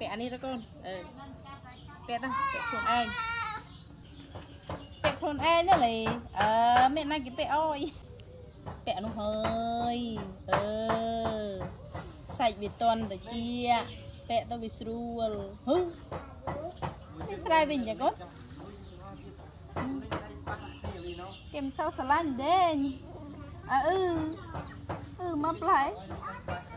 ពាក់អានេះទៅកូនអឺពាក់ទៅពាក់ខ្លួនឯងពាក់ខ្លួនឯងនេះលីអឺមានណាគេពាក់អើយពាក់នោះហើយអឺសាច់វាតន់តិចពាក់ទៅវាស្រួលហឺវាស្រ័យវិញចាកូនគេមិនទៅស្រឡាញ់ទេអើអឺអឺមកផ្លែណែ